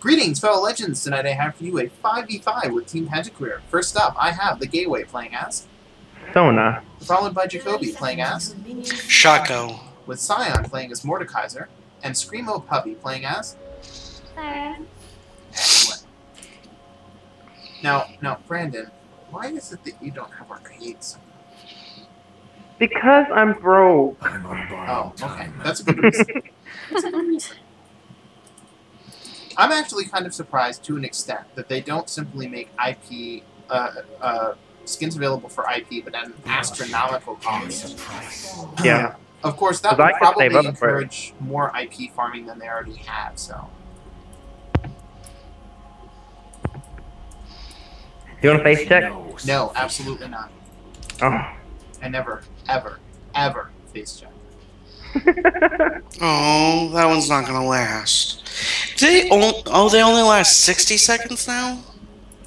Greetings, fellow legends! Tonight I have for you a 5v5 with Team Pentaqueer. First up, I have the Gateway playing as, Sona. followed by Jacoby playing as, Shaco. with Scion playing as Mordekaiser, and Screamo Puppy playing as. Zyra. Anyway. Now, now, Brandon, why is it that you don't have arcades? Because I'm broke. I'm on Oh, okay, that's a good reason. That's a good reason. I'm actually kind of surprised to an extent that they don't simply make IP uh, uh, skins available for IP, but at an astronomical cost. a price. Yeah. Of course, that 'Cause I would probably up for it. encourage more IP farming than they already have. So, Do You want a face check? No, no, absolutely not. Oh. I never, ever, ever face check. Oh, that one's not gonna last. They on- oh, they only last 60 seconds now?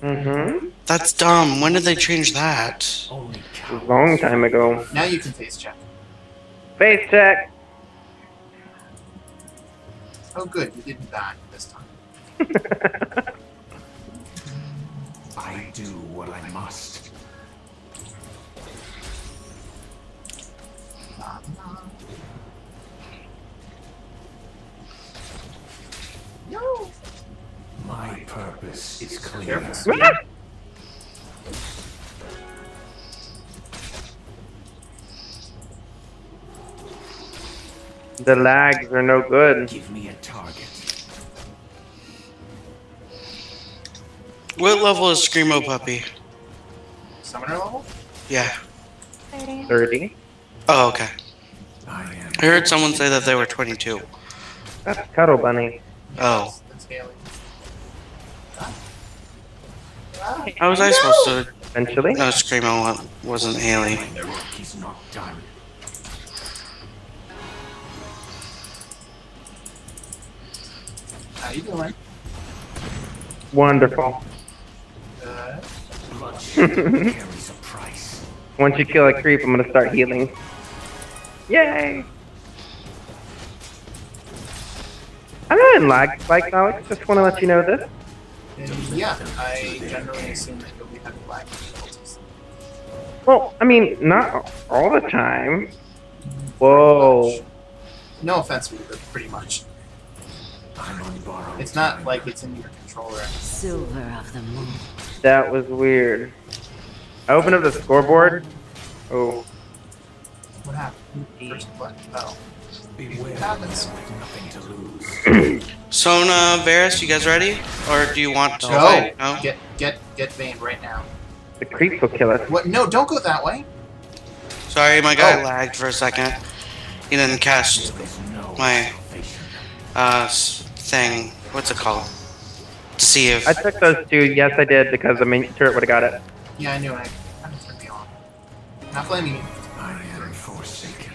mm-hmm. That's dumb. When did they change that? Only A long time ago. Now you can face check. Face check. Oh, good, you didn't die this time. I do what I must. No. My purpose is clear. Careful, the lags are no good. Give me a target. What level is Screamo Puppy? Summoner level? Yeah. 30. 30. Oh, okay. I am. I heard someone say that they were 22. That's Cuddle Bunny. Oh. How was I supposed to Eventually. know Screamo wasn't Haley? My work is not done. How you doing? Wonderful. Uh, Bloodshed carries a price. Once you kill a creep, I'm gonna start healing. Yay! I'm not in lag spikes, Alex. Just want to let you know this. And yeah, I generally assume that you'll be having black difficulties. Well, I mean, not all the time. Whoa. No offense, Reaper, but pretty much. I'm on borrowed It's not time. like it's in your controller. Silver of the moon. That was weird. I opened up the scoreboard. Oh. What happened? First blood. Oh. Beware happens. them with nothing to lose. Sona, Varus, you guys ready? Or do you want to Go! fight? No? Get, get, get Vayne right now. The creeps will kill us. What? No, don't go that way. Sorry, my guy Oh. lagged for a second. He didn't cast There is no My- uh thing. What's it called? To see if I took those two. Yes, I did because the main turret would have got it. Yeah, I knew it. Kind of turned me off. Not blaming you. I am forsaken.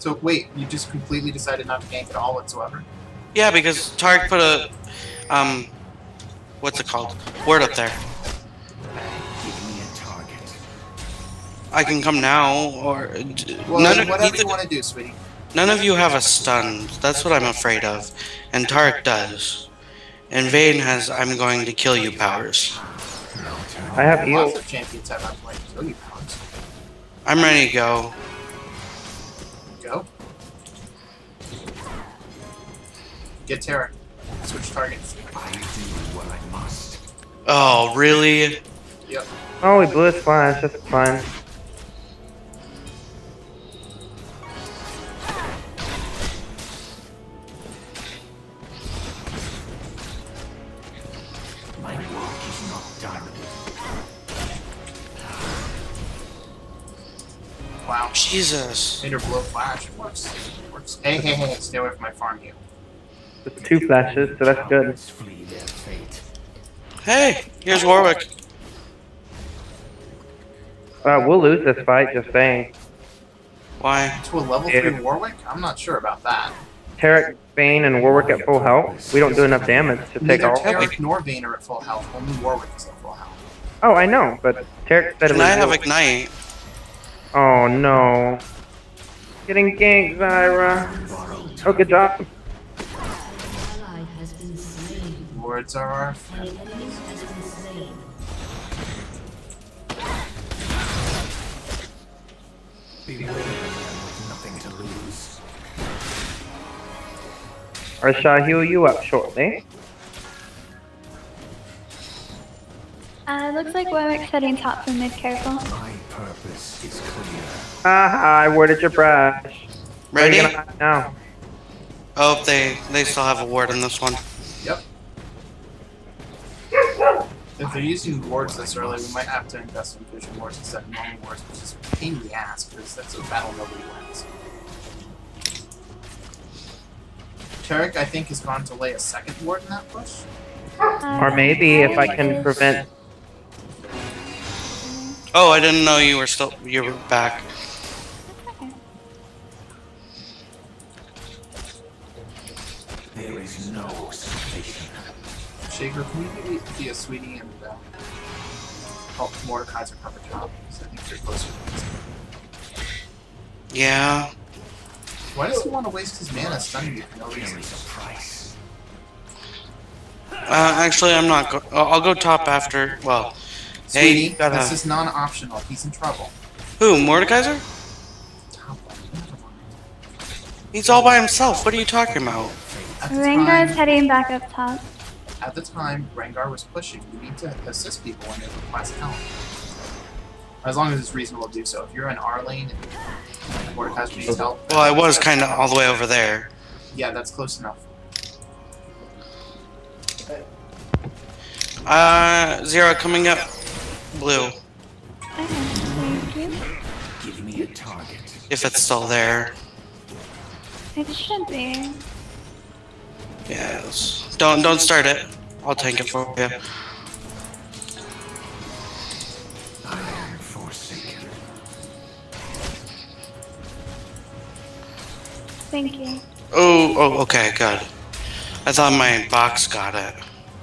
So wait, you just completely decided not to gank at all whatsoever? Yeah, because Taric put a um, what's it called? Word up there. Give me a target. I can come now, or Well, none of whatever neither- you want to do, sweetie. None of you have a stun. That's what I'm afraid of. And Taric does. And Vayne has I'm going to kill you powers. I have Lots of champions have I'm going to kill you powers. I'm ready to go. Go. Get Terra. Switch targets. I do what I must. Oh, really? Yep. Oh, we blew his flash. That's fine. My work is not. Wow. Jesus. Made her blow flash. It works. It works. Hey, hey, hey, stay away from my farm you. Just two flashes, so that's good. Cowards flee their fate. Hey, here's Warwick. Uh, we'll lose this fight, just saying. Why? To a level Yeah. 3 Warwick? I'm not sure about that. Taric, Vayne, and Warwick at full health. We don't do enough damage to take Neither all. Taric nor Vayne are at full health. Only Warwick is at full health. Oh, I know, but Taric said it Can was. I have Ignite? Oh no. Getting ganked, Zyra. Borrowed Oh, good job. Wards are our friends. Beware nothing to lose. I shall heal you up shortly. Uh, looks like Warwick's heading top for mid. Careful. My purpose is clear. Ah, I worded your brush. Where are you Ready? gonna now? Oh, they they still have a ward in this one. They're using wards this early, we might have to invest in vision wards instead of normal wards, which is a pain in the ass because that's a battle nobody wins. Taric, I think, has gone to lay a second ward in that push. Uh, Or maybe if I can prevent. Oh, I didn't know you were still you were back. There is no salvation. Shaco, can you be, be a sweetie and help Mordekaiser cover top? Because I think you're closer to this. Yeah. Why does he want to waste his mana stunning you for no reason? a price. Uh, actually, I'm not. Go- I'll I'll go top after. Well, Sweetie, you gotta- this is non-optional. He's in trouble. who? Mordekaiser? Top one. Never mind. He's all by himself. What are you talking about? At the Rengar's heading back up top. At the time Rengar was pushing, you need to assist people when they request help. As long as it's reasonable to do so. If you're in our lane and Mordekaiser needs help, Well, I was kind of all the way over there. yeah, that's close enough. Uh, Zero coming up. Blue, Okay, thank you. Give me a target. if it's still there. It should be. Yes. Don't don't start it. I'll tank it for you. I am forsaken. Thank you. Oh, oh, okay, good. I thought my box got it.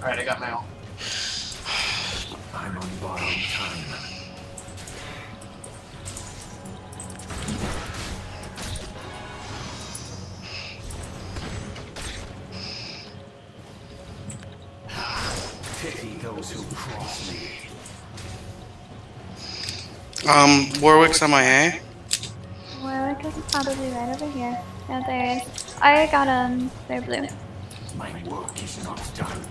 Alright, I got my ult. Um, Warwick's on my A. Warwick is probably right over here. No, there is. I got um, they're blue. My work is not done.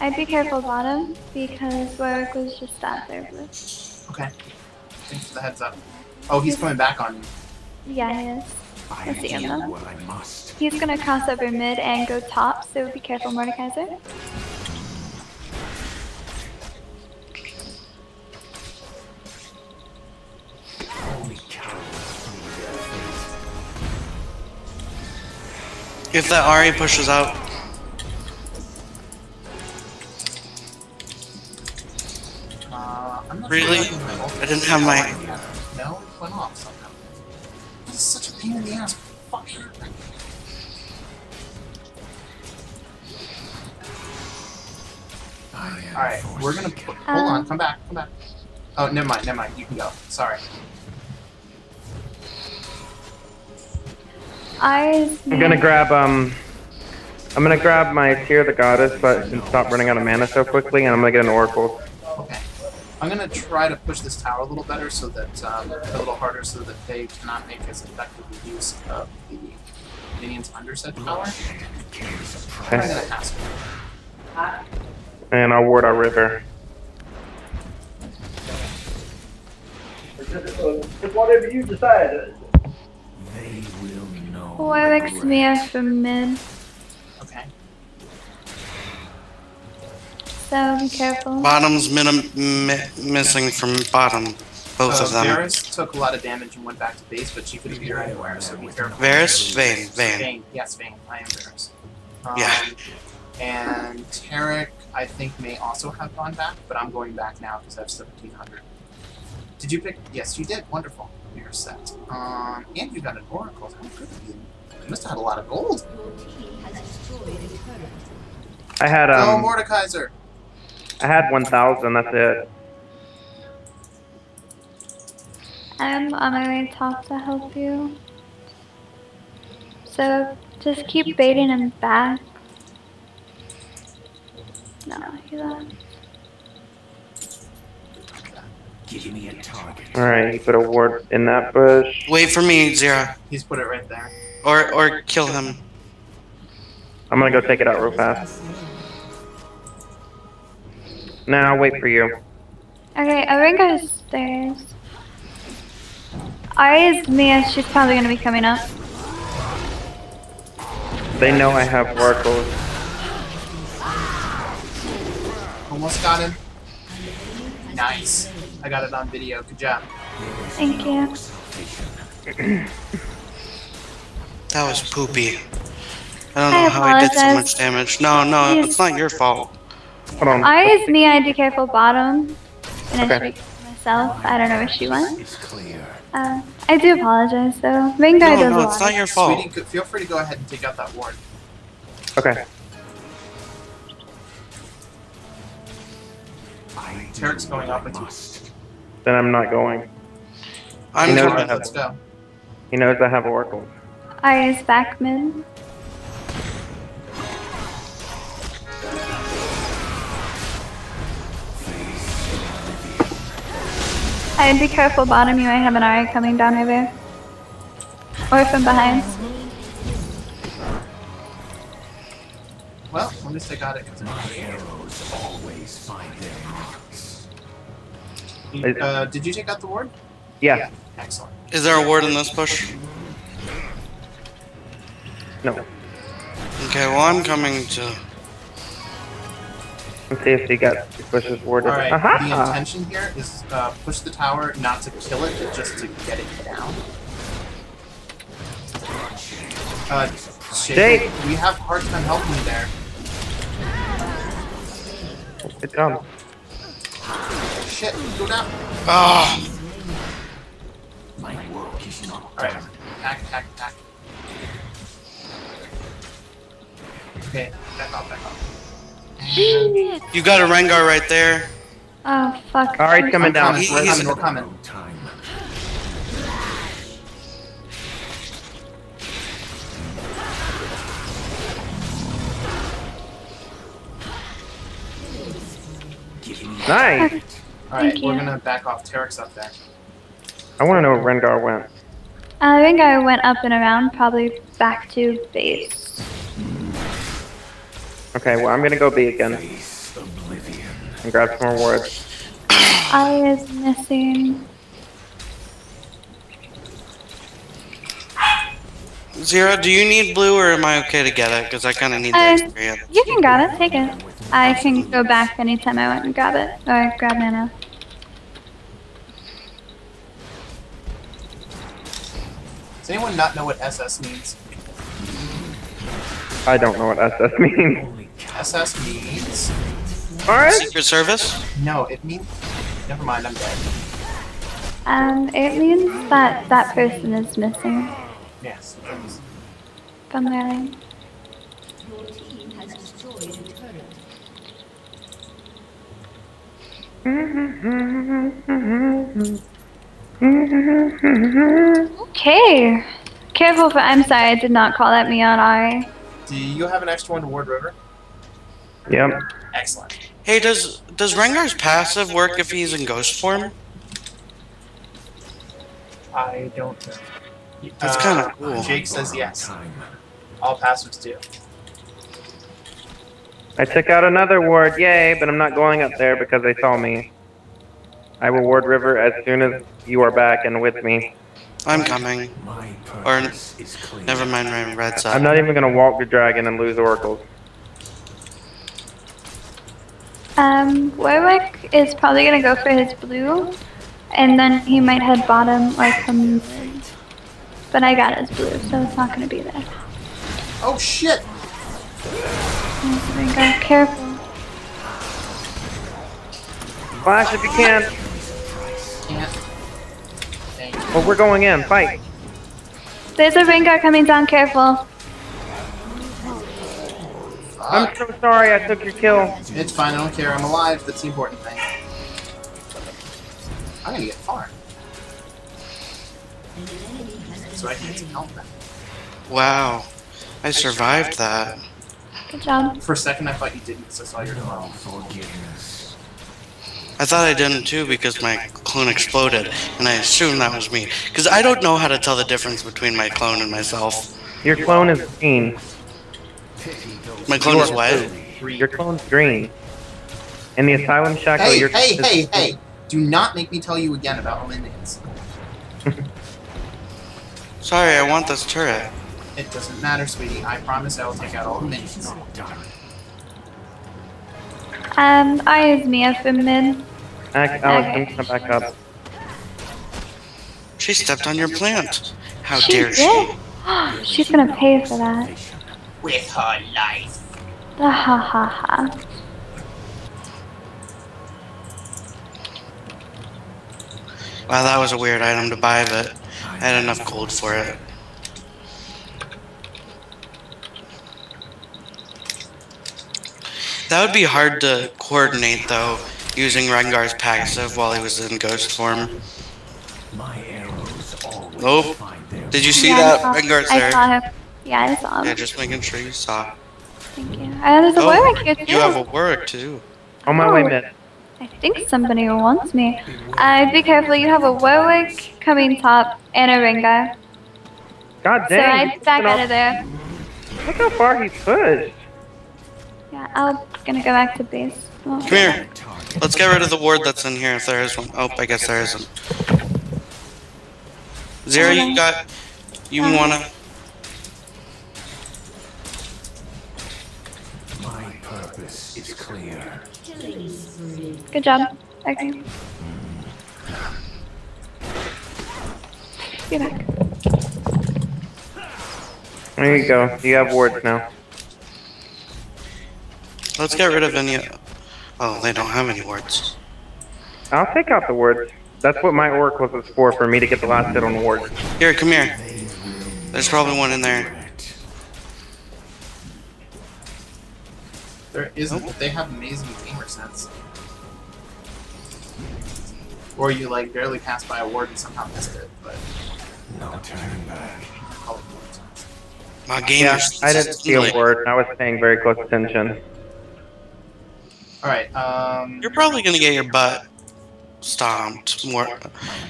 I'd be careful bottom because Warwick was just at there blue. Okay. Thanks for the heads up. Oh, he's coming back on you. Yeah, he is. I I see him do now. what I must. He's gonna cross over mid and go top, so be careful, Mordekaiser. If that Ahri pushes out, Uh, I'm not Really? sure if my ult- I didn't have my. No, it went off somehow. This is such a pain in the ass. Fuck happened? Alright, we're gonna put, hold on, Um, come back, come back. Oh, never mind, never mind. You can go. Sorry. Ours. I'm gonna grab um. I'm gonna grab my Tear of the Goddess, but and stop running out of mana so quickly, and I'm gonna get an Oracle. Okay. I'm gonna try to push this tower a little better so that um, a little harder so that they cannot make as effective a use of the minions under said tower. Bloodshed carries a I'm price. gonna ask. And I'll ward our river. Whatever you decide. They will know. Warwick's my Mia from mid, Okay. so be careful. bottom's minim- mi- missing from bottom. Both uh, of them. Varus took a lot of damage and went back to base, but she could appear anywhere, so be careful. Varus, Vayne, Vayne. Vayne, yes, Vayne. I am Varus. Um, Yeah. And Taric, I think, may also have gone back, but I'm going back now because I have 1700. Did you pick? Yes, you did. Wonderful. You're set. Um, and you got an Oracle. How good of you. You must have had a lot of gold. I had Go, um. Mordekaiser! I had 1,000. That's it. I'm on my way top to help you. So just keep baiting him back. No, he left. Give me a target. Alright, you put a ward in that bush. Wait for me, Zyra. He's put it right there. Or or kill him. I'm gonna go take it out real fast. Now, wait for you. Okay, Aringa's stairs. Ahri's MIA, she's probably gonna be coming up. They know I have oracles. Almost got him. Nice. I got it on video. Good job. Thank you. That was poopy. I don't I know how I did so much damage. No, no, Yes. it's not your fault. Hold on. Ahri's MIA, I'd be careful bottom. And I Okay. should myself. I don't know what she wants. It's clear. Uh, I do apologize though. Rengar No, does no, a it's lot. not your fault. Sweetie, feel free to go ahead and take out that ward. Okay. I Taric's going up I must. Then I'm not going. I'm You know coming. Alright, let's go. He knows I have oracles. Ahri's back mid. I'd be careful bottom, you might have an Ahri coming down over. Or from behind. Well, at least I got it. 'cause Uh, did you take out the ward? Yeah. Excellent. Is there a ward in this bush? No. Okay, well I'm coming to. Let's see if he got he pushes ward. All right. The intention here is uh, push the tower, not to kill it, but just to get it down. Uh, Shake, Jake. we have a hard time helping you there. Good job. Shit, go down. Ah, My work is not All right, attack, attack, attack. Okay, back off, back off. You got a Rengar right there. Oh fuck. Ahri's coming we're down. coming, we're He's- coming, we're coming. time. Nice. All right, we're gonna back off. Taric's up there. I want to know where Rengar went. Uh, Rengar went up and around, probably back to base. Okay, well I'm gonna go B again face oblivion. and grab some more wards. Ahri is missing. Zero, do you need blue or am I okay to get it? Because I kind of need the Uh, experience. You can grab it, take it. I can go back anytime I want and grab it. Or grab mana. Does anyone not know what SS means? I don't know what SS means. SS means Alright. Secret Service? no. It means never mind. I'm dead. Um, it means that that person is missing Yes. it is. from their line. Okay. Careful for I'm sorry, I did not call that me on Ahri. Do you have an extra one to Ward River? Yep. Excellent. Hey, does does Rengar's passive work if he's in ghost form? I don't know. That's Uh, kinda cool. Jake says yes. All passives do. I took out another ward, yay, but I'm not going up there because they saw me. I will ward river as soon as you are back and with me. I'm coming. My Or- purpose is clear. Never mind, Red Red's I'm not even gonna walk the dragon and lose oracles. Um, Warwick is probably gonna go for his blue, and then he might head bottom or come. But I got his blue, so it's not gonna be there. Oh shit! Ringo, careful. Flash if you can. Can't. Oh, we're going in. Fight. There's a Rengar coming down, careful. I'm so sorry I took your kill. It's fine. I don't care. I'm alive. That's the important thing. I'm gonna get far. So I can get some help back. Wow, I survived that. Good job. For a second, I thought you didn't because I saw your No clone. forgiveness. I thought I didn't too because my clone exploded, and I assumed that was me. Because I don't know how to tell the difference between my clone and myself. Your clone is green. Pity My clone is what? Your clone's green. In the asylum shackle, Hey, your hey, clone is hey, blue. hey! Do not make me tell you again about Olympians. Sorry, I want this turret. It doesn't matter, sweetie. I promise I will take out all the minions. not done. Um, I use Mia for mid. Alex, Alex, I'm gonna back up. She stepped on your plant. How She dare she? did? She's gonna pay for that. With her life. Ah, ha ha ha. Wow, that was a weird item to buy, but I had enough gold for it. That would be hard to coordinate, though, using Rengar's passive while he was in ghost form. My arrows always Nope. find Did you see Yeah, that? saw- Rengar's I there. saw him. Yeah, I saw him. Yeah, just making sure you saw. Thank you. Uh, there's a Oh, Warwick here too. you have a Warwick, too. On my way, Oh. mid. I think somebody wants me. Uh, be careful, you have a Warwick coming top and a Rengar. God damn. So dang. I back out of there. Look how far he's pushed. Yeah, I'm gonna go back to base. Oh. Come here. Target. Let's get rid of the ward that's in here if there is one. Oh, I guess there isn't. Zero, you got. You Um, wanna. My purpose is clear. Good job. Okay. Get back. There you go. You have wards now. Let's get rid of any. Oh, they don't have any wards. I'll take out the wards. That's what my oracles was for, for me to get the last hit on the wards. Here, come here. There's probably one in there. There isn't, but oh. they have amazing gamer sense. Or you like barely passed by a ward and somehow missed it, but No turning back. call it ward sense. Yeah. I didn't see a ward. I was paying very close attention. Alright, um You're probably gonna get your butt stomped, Mor-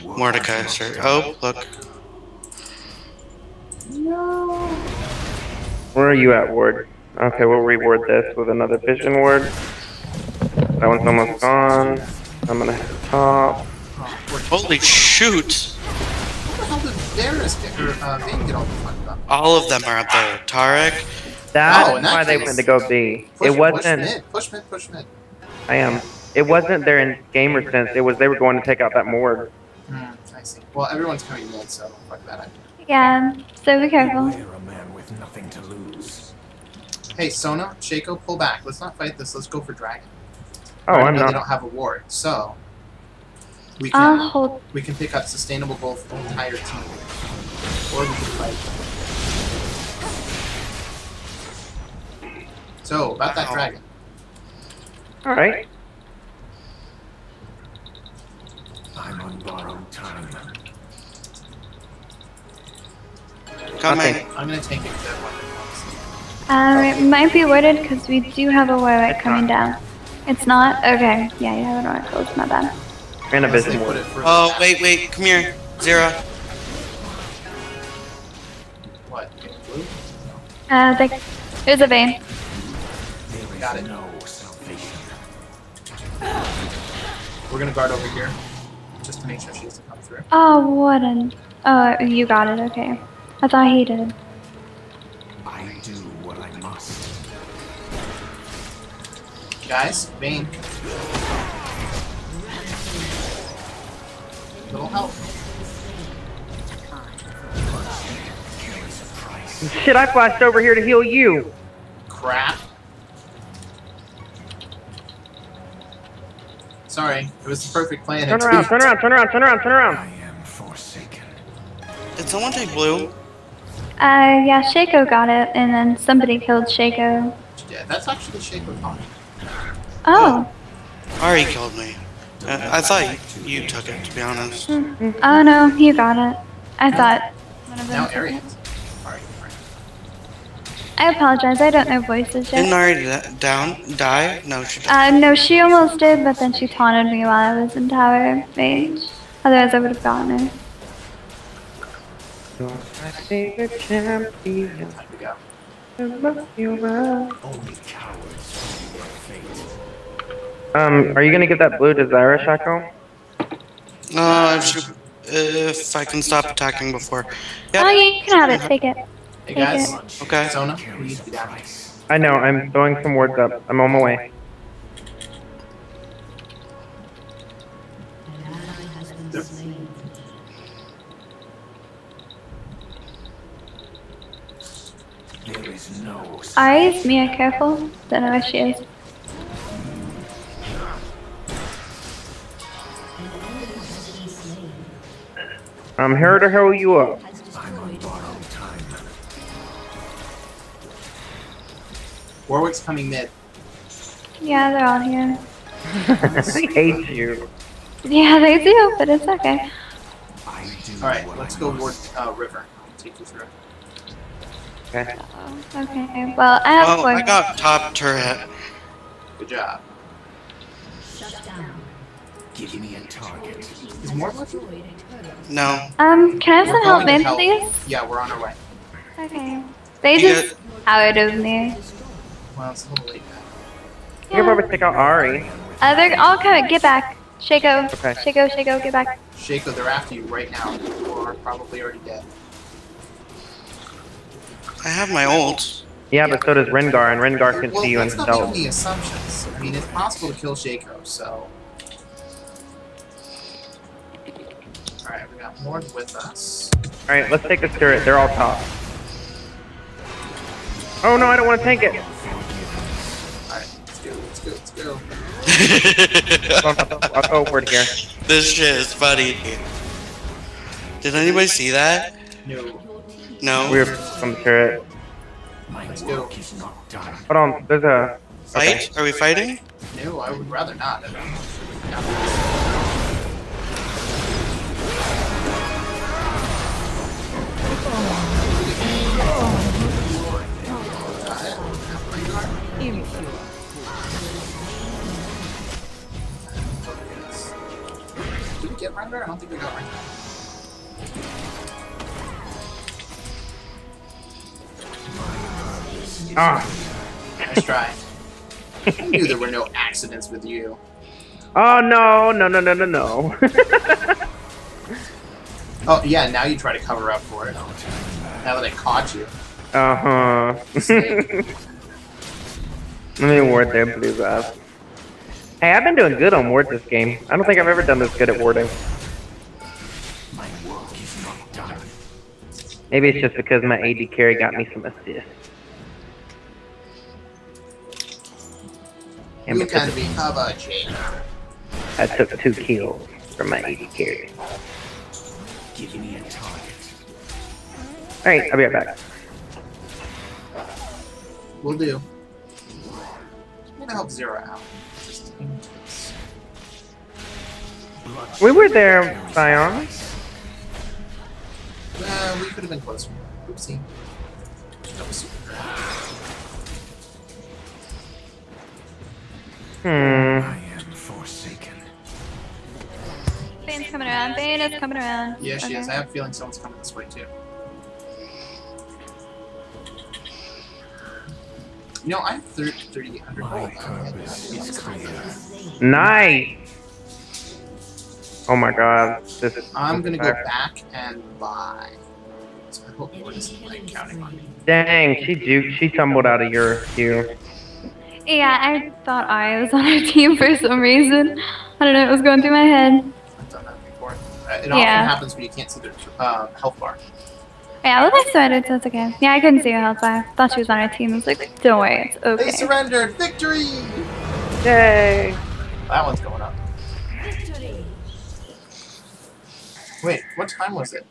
Mordecai, sir. Oh, look. No. Where are you at, ward? Okay, we'll reward this with another vision ward. That one's almost gone. I'm gonna hit the top. Holy shoot! What the hell did Varus get or uh Vayne get all the fun? All of them are up there. Taric. That's Oh, that why they went to go B. Push, It push wasn't. mid, push mid, push mid. I am. It wasn't their in gamer sense. It was they were going to take out that ward. Hmm, I see. Well everyone's coming mid, so fuck that idea. Yeah, so be careful. You're a man with nothing to lose. Hey Sona, Shaco, pull back. Let's not fight this, let's go for dragon. Oh, Right I'm now They don't have a ward, so we can I'll hold. we can pick up sustainable gold for the entire team. Or we can fight. So, about that dragon. All right. I'm on borrowed time. Coming. Okay. I'm gonna take it because I have. Um, it might be worded because we do have a Warwick coming down. It's not? Okay. Yeah, you have an Oracle. It's not bad. And a Unless they vision put ward. Oh, wait, wait. Come here. Zero. What? Blue? Uh, they, there's a Vayne. Got it. no We're gonna guard over here. Just to make sure she doesn't come through. Oh, what an. Oh, you got it. Okay. I thought he did. I do what I must. Guys, Vayne. Little help. Carries a price. Shit! I flashed over here to heal you. Crap. Sorry, it was the perfect plan. Turn around! Turn around! Turn around! Turn around! Turn around. I am forsaken. Did someone take blue? Uh, yeah, Shaco got it, and then somebody killed Shaco. Yeah, that's actually Shaco talking. Oh. Ahri killed me. Uh, I thought you, you took it, to be honest. Oh no, you got it. I thought one of them. Now took I apologize. I don't know voices Didn't yet. already da- down die? No, she didn't. Uh, no, she almost did, but then she taunted me while I was in tower mage. Otherwise, I would have gotten her. You're my favorite champion. Time to go. I love you, love. Only cowards meet their fate. Um, are you gonna get that blue desire, Shaco? Uh, if, she, if I can stop attacking before. Oh, Yeah. yeah, you can have it. Take it. Hey guys. Okay. Zona, we need to be down. Price. I know, I'm throwing some words up. I'm on my way. There is no Eyes, Mia, careful. Don't know where she is. I'm here to heal you up. Warwick's coming mid. Yeah, they're all here. I hate you. Yeah, they do, but it's okay. Alright, let's go must. ward uh, river. I'll take you through. Okay. Okay, well, I have Well, I got top turret. Good job. Shut down. Give me a target. Is more left? No. Um, can I have some help going in, help. please? Yeah, we're on our way. Okay. They You just out of me. Well, it's a little late. You can probably take out Ahri. Uh, they're all coming. Get back. Shaco. Okay. Shaco, Shaco, get back. Shaco, they're after you right now. You are probably already dead. I have my ult. Yeah, but so does Rengar, and Rengar can well, see you in let's not make stealth. any assumptions. I mean, it's possible to kill Shaco, so. Alright, we got Mord with us. Alright, let's take this turret. They're all top. Oh no, I don't want to tank it. I'll, go over here. this shit is funny. Did anybody see that? No. No. We're from the turret. My Let's go. is not done. Hold on, there's a. Okay. Fight? Are we fighting? No, I would rather not. Did we get Rengar? I don't think we got Rengar. Ah. Nice try. I knew there were no accidents with you. Oh no, no, no, no, no, no. Oh, yeah, now you try to cover up for it. Now that I caught you. uh huh. Let me ward their blue ass. Hey, I've been doing good on ward this game. I don't think I've ever done this good at warding. My work is not done. Maybe it's just because my AD carry got me some assists. And You can be covered. I took two kills from my AD carry. Give me a target. Alright, I'll be right back. We'll do. I'm gonna help Zero out. We were there, Sion. Uh, we could have been closer. Oopsie. That was super. Hmm. I am forsaken. Vayne's coming around. Vayne is coming around. Yeah, she Okay. is. I have a feeling someone's coming this way too. You know, I'm 30, 3,800 My gold. purpose is clear. Nice! Oh my god. This is I'm gonna go back and buy. So I hope Lord isn't like counting on me. Dang, she juked. She tumbled out of your queue. Yeah, I thought I was on our team for some reason. I don't know. It was going through my head. I've done that before. Uh, it often Yeah. happens when you can't see the uh, health bar. Yeah, well, I started, so it's okay. Yeah, I couldn't see her health bar. Thought she was on our team. I was like, don't worry, it's okay. They surrendered! Victory! Yay! That one's going up. Wait, what time was it?